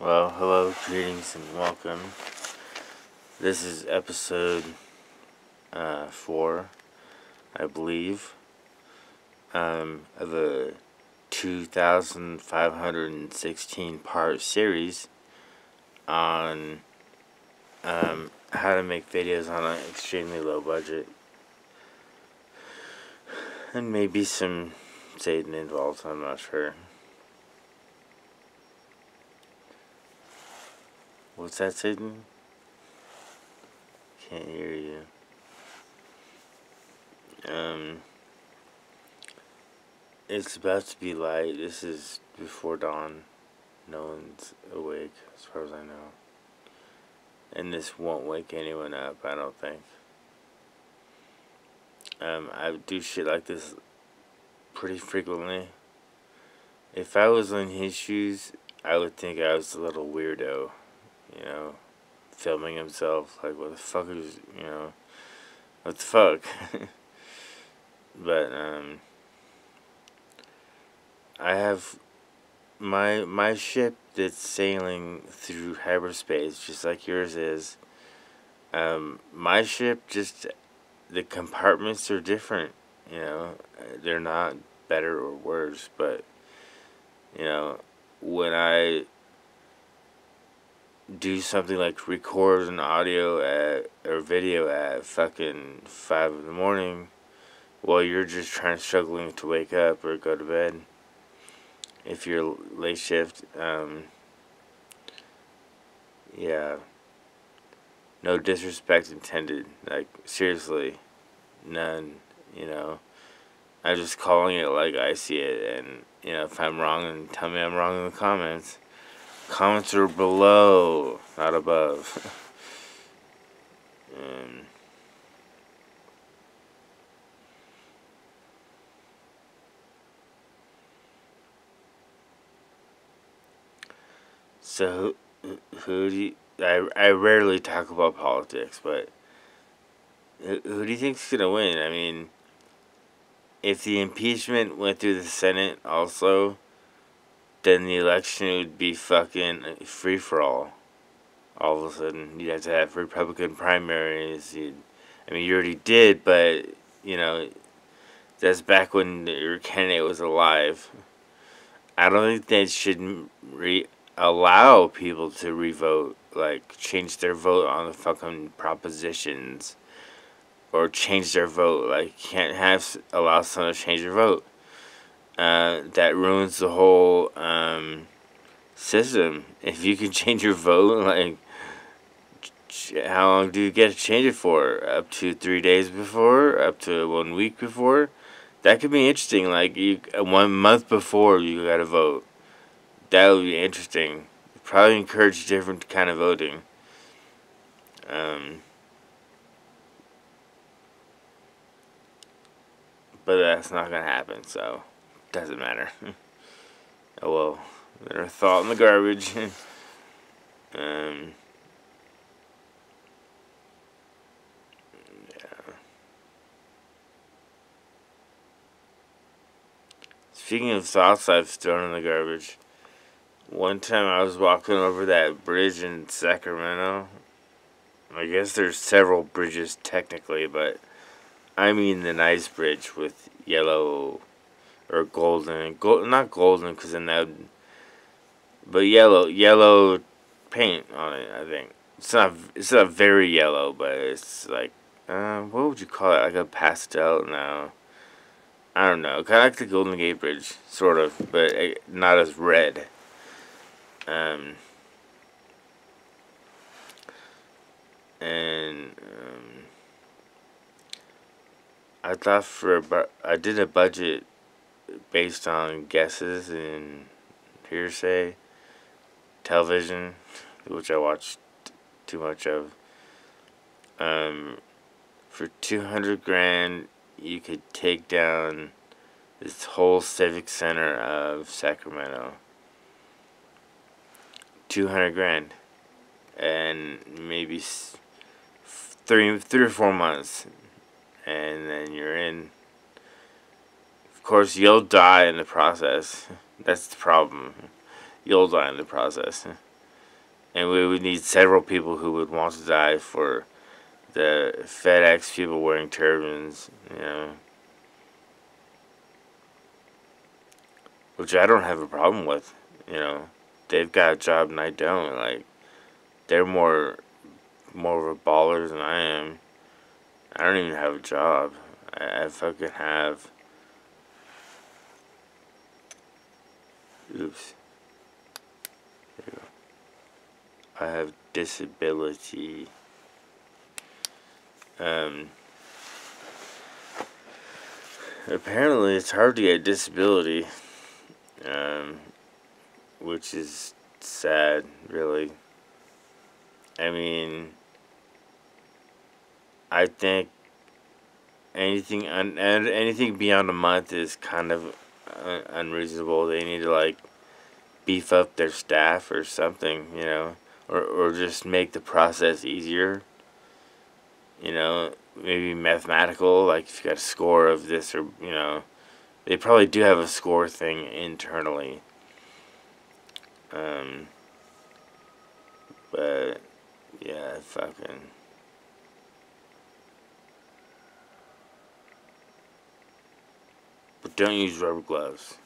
Well, hello, greetings, and welcome. This is episode uh, four, I believe, um, of a 2,516 part series on um, how to make videos on an extremely low budget. And maybe some Satan involved, I'm not sure. What's that, Satan? Can't hear you. Um, it's about to be light. This is before dawn. No one's awake, as far as I know. And this won't wake anyone up, I don't think. Um, I do shit like this pretty frequently. If I was in his shoes, I would think I was a little weirdo you know, filming himself. Like, what the fuck is, you know, what the fuck? but, um, I have my my ship that's sailing through hyperspace, just like yours is. Um, my ship just the compartments are different. You know, they're not better or worse, but you know, when I do something like record an audio at or video at fucking five in the morning while you're just trying struggling to wake up or go to bed. If you're late shift um, yeah. No disrespect intended. Like seriously. None you know. I'm just calling it like i see it and you know if i'm wrong and tell me i'm wrong in the comments Comments are below, not above. um, so, who, who do you, I, I rarely talk about politics, but who, who do you think's going to win? I mean, if the impeachment went through the Senate also, then the election would be fucking free for all. All of a sudden, you'd have to have Republican primaries. You'd, I mean, you already did, but you know, that's back when your candidate was alive. I don't think they should re- allow people to revote, like change their vote on the fucking propositions, or change their vote. Like, can't have allow someone to change their vote uh, that ruins the whole um, system. If you can change your vote, like, how long do you get to change it for? Up to three days before? Up to one week before? That could be interesting. Like, you one month before you got to vote. That would be interesting. Probably encourage different kind of voting. Um, but that's not gonna happen. So. Doesn't matter. oh well. They're thought in the garbage. um, yeah. Speaking of thoughts I've thrown in the garbage, one time I was walking over that bridge in Sacramento. I guess there's several bridges technically, but I mean the nice bridge with yellow or golden, gold, not golden because then that, but yellow, yellow paint on it. I think it's not, it's not very yellow, but it's like, uh, what would you call it? Like a pastel? No, I don't know. Kind of like the Golden Gate Bridge, sort of, but it, not as red. Um, and um, I thought for i did a budget based on guesses and hearsay television, which I watched too much of. Um, for 200 grand, you could take down this whole civic center of Sacramento. 200 grand. And maybe three, three or four months. And then you're in course, you'll die in the process. That's the problem. You'll die in the process. and we would need several people who would want to die for the FedEx people wearing turbans, you know. Which I don't have a problem with, you know. They've got a job and I don't. Like, they're more, more of a baller than I am. I don't even have a job. I, I fucking have. Oops. there I have disability. Um, apparently, it's hard to get disability, um, which is sad, really. I mean, I think anything un- anything beyond a month is kind of un- unreasonable. They need to like beef up their staff or something, you know, or or just make the process easier. You know, maybe mathematical, like if you got a score of this or you know, they probably do have a score thing internally. Um, but yeah, fucking. But don't use rubber gloves.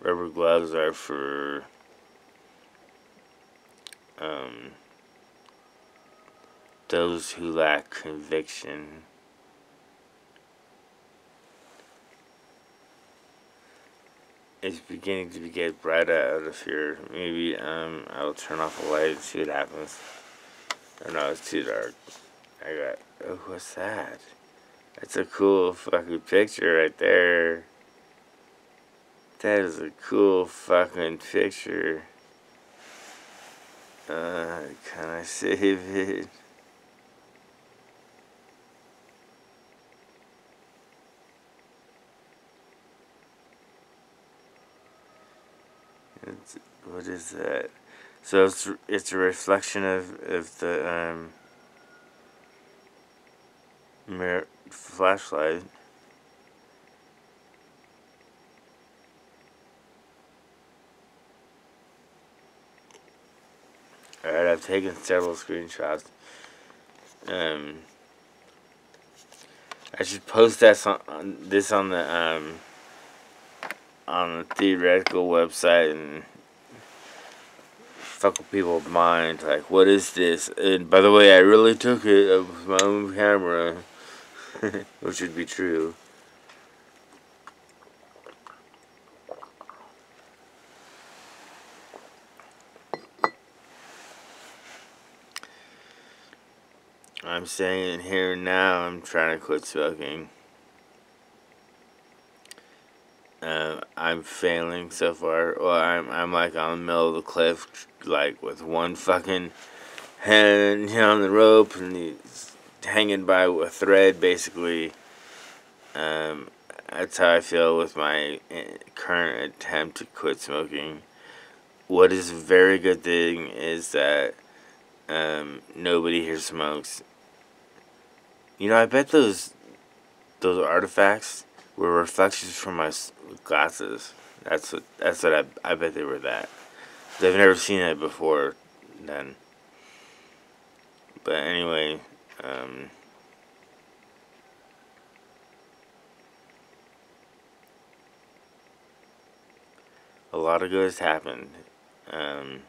Rubber gloves are for um, those who lack conviction. It's beginning to get brighter out of here. Maybe um, I'll turn off the light and see what happens. Oh no, it's too dark. I got. Oh, what's that? That's a cool fucking picture right there. That is a cool fucking picture. Uh, can I save it? It's, what is that? So it's it's a reflection of of the um mirror flashlight. Alright, I've taken several screenshots. Um, I should post that on, on this on the um on the theoretical website and fuck with people's minds. Like, what is this? And by the way, I really took it with my own camera, which would be true. I'm saying here now, I'm trying to quit smoking. Uh, I'm failing so far. Well, I'm I'm like on the middle of the cliff, like with one fucking hand on the rope and he's hanging by a thread, basically. Um, that's how I feel with my eh, current attempt to quit smoking. What is a very good thing is that um, nobody here smokes. You know, I bet those those artifacts were reflections from my glasses. That's what that's what I I bet they were that. I've never seen it before then. But anyway, um, a lot of good has happened. Um,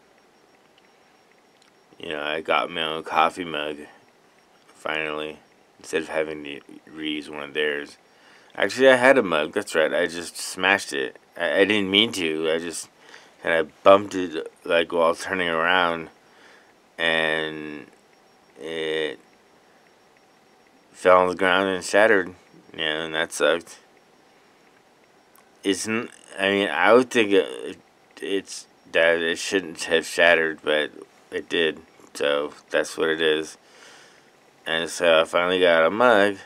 you know, I got my own coffee mug finally instead of having to reuse one of theirs. Actually, I had a mug. That's right. I just smashed it. I, I didn't mean to. I just and I bumped it like while turning around, and it fell on the ground and shattered. Yeah, and that sucked. Isn't I mean I would think it, it's that it shouldn't have shattered, but it did. So that's what it is. And so I finally got a mug.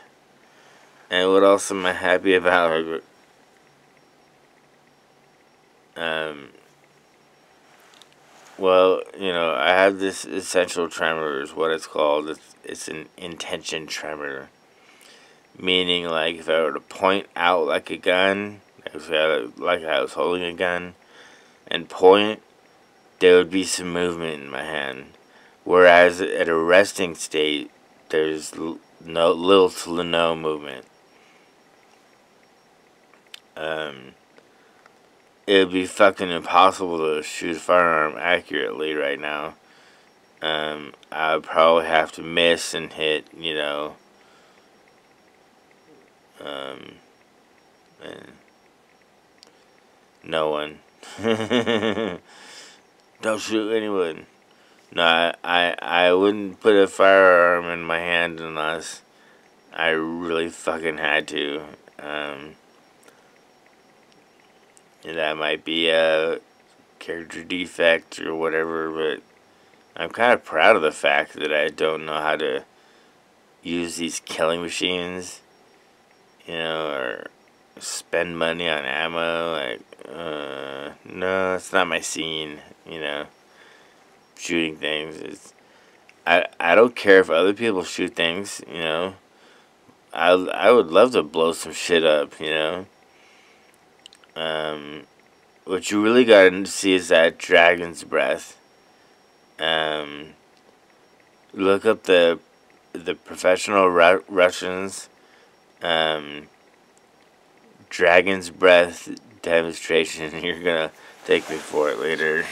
And what else am I happy about? Um, well, you know, I have this essential tremor, is what it's called. It's, it's an intention tremor. Meaning, like, if I were to point out like a gun, like I was holding a gun, and point, there would be some movement in my hand. Whereas at a resting state, there's no little to no movement. Um, it would be fucking impossible to shoot a firearm accurately right now. Um, I would probably have to miss and hit, you know. Um, and no one. Don't shoot anyone. No, I, I, I wouldn't put a firearm in my hand unless I really fucking had to. Um, that might be a character defect or whatever, but I'm kind of proud of the fact that I don't know how to use these killing machines, you know, or spend money on ammo. Like, uh, no, it's not my scene, you know. Shooting things is. I, I don't care if other people shoot things, you know. I, I would love to blow some shit up, you know. Um, what you really got to see is that dragon's breath. Um, look up the the professional Ru- Russians. Um, dragon's breath demonstration. You're gonna take me for it later.